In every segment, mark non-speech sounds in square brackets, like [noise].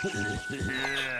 [laughs] First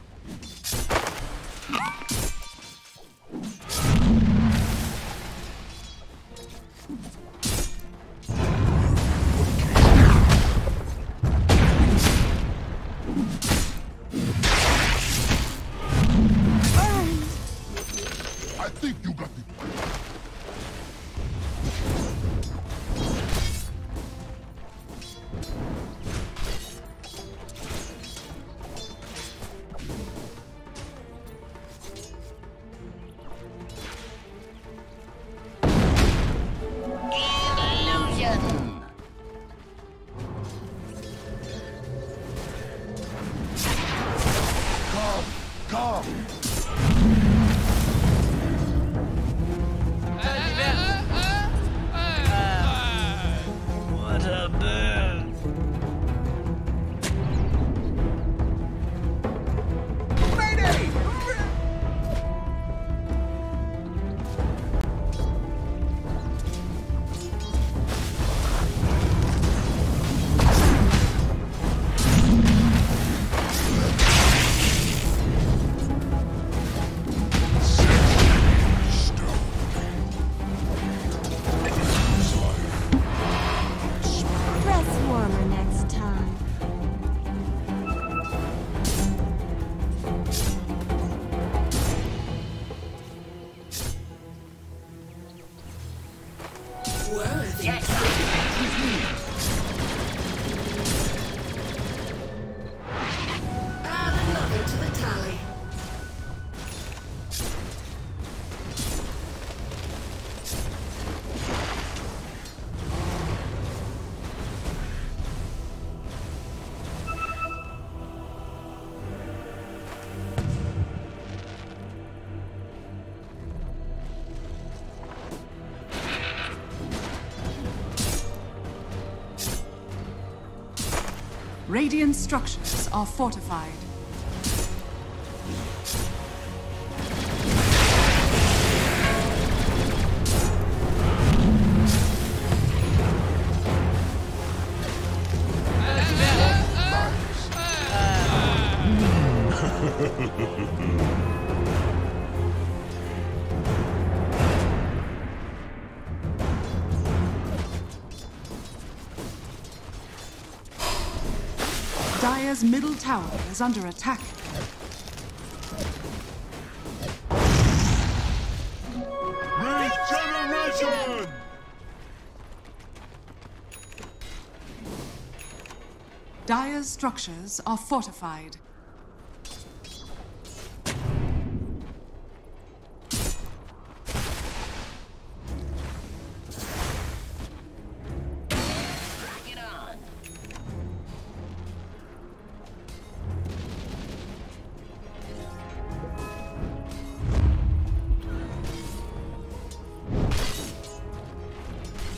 valley. Radiant structures are fortified. Dire's middle tower is under attack. Regeneration! Dire's structures are fortified.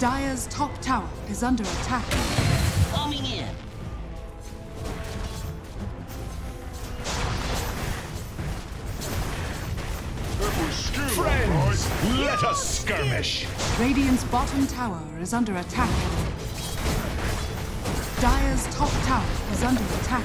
Dire's top tower is under attack. Coming in! That was skill, Friends, let us skirmish. Radiant's bottom tower is under attack. Dire's top tower is under attack.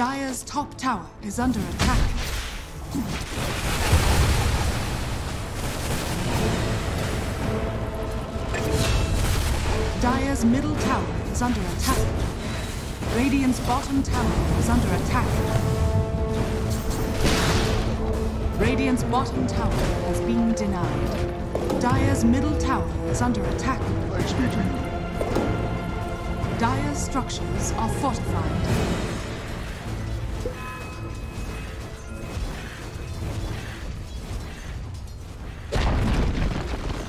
Dire's top tower is under attack. Dire's middle tower is under attack. Radiant's bottom tower is under attack. Radiant's bottom tower has been denied. Dire's middle tower is under attack. Thanks to structures are fortified.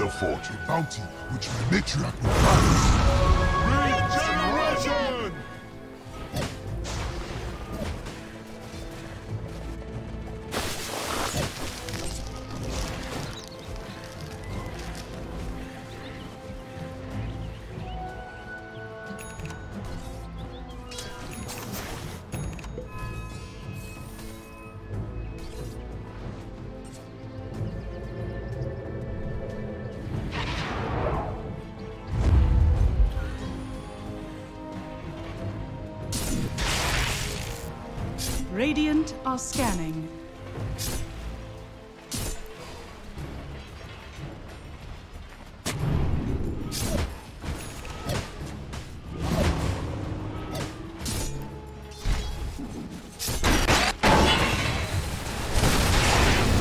Of fortune. Bounty, which matriarch will Radiant are scanning.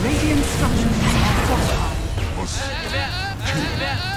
Radiant structures are fortified.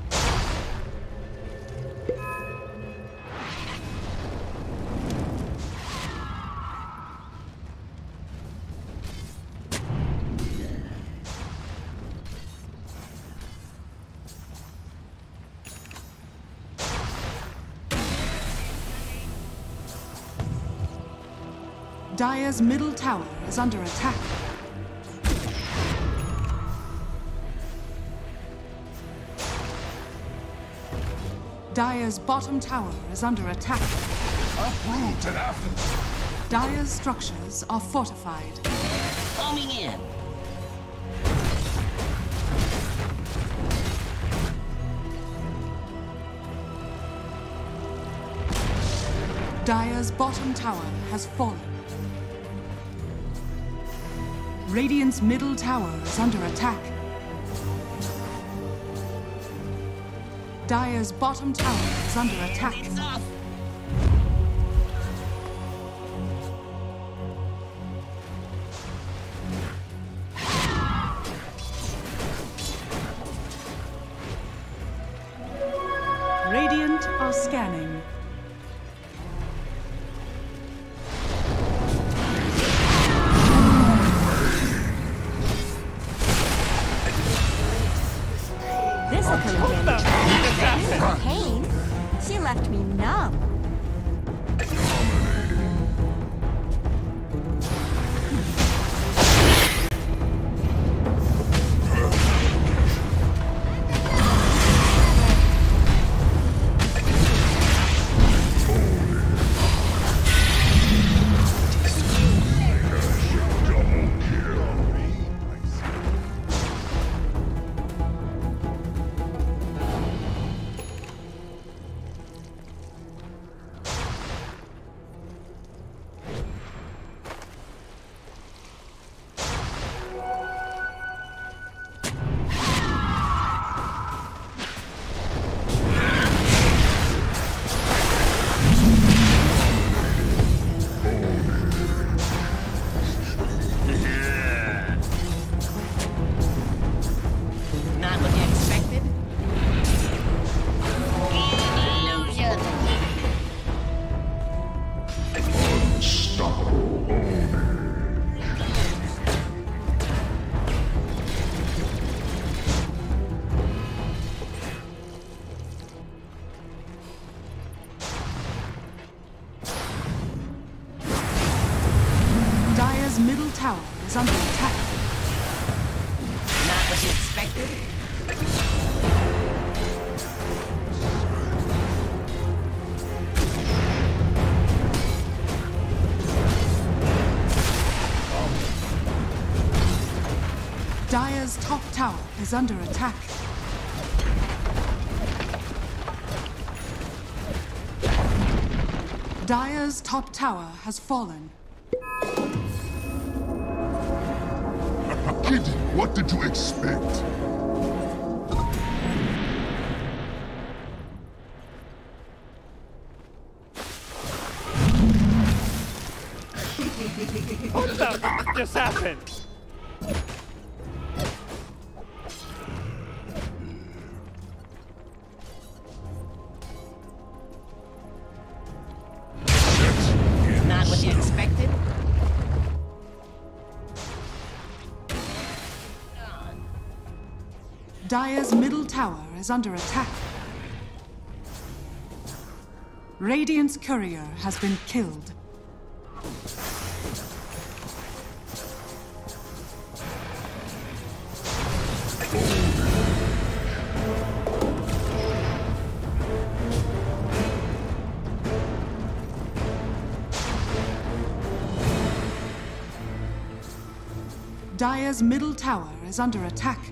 Dire's middle tower is under attack. Dire's bottom tower is under attack. Uproot and Athens. Dire's structures are fortified. Foaming in. Dire's bottom tower has fallen. Radiant's middle tower is under attack. Dire's bottom tower is under attack. Radiant are scanning. Dire's top tower is under attack. Dire's top tower has fallen. Kid, what did you expect? What the just happened? Dire's middle tower is under attack. Radiant's courier has been killed. Dire's middle tower is under attack.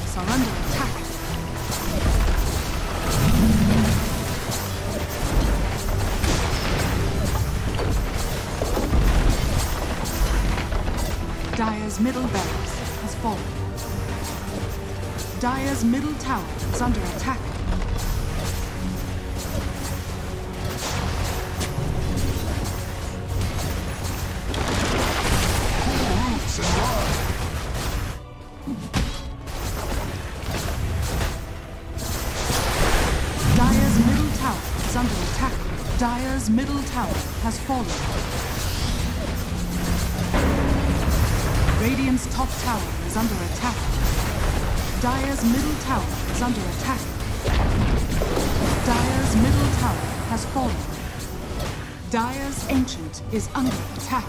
are under attack. Dire's middle barracks has fallen. Dire's middle tower is under attack. Dire's middle tower has fallen. Radiant's top tower is under attack. Dire's middle tower is under attack. Dire's middle tower has fallen. Dire's ancient is under attack.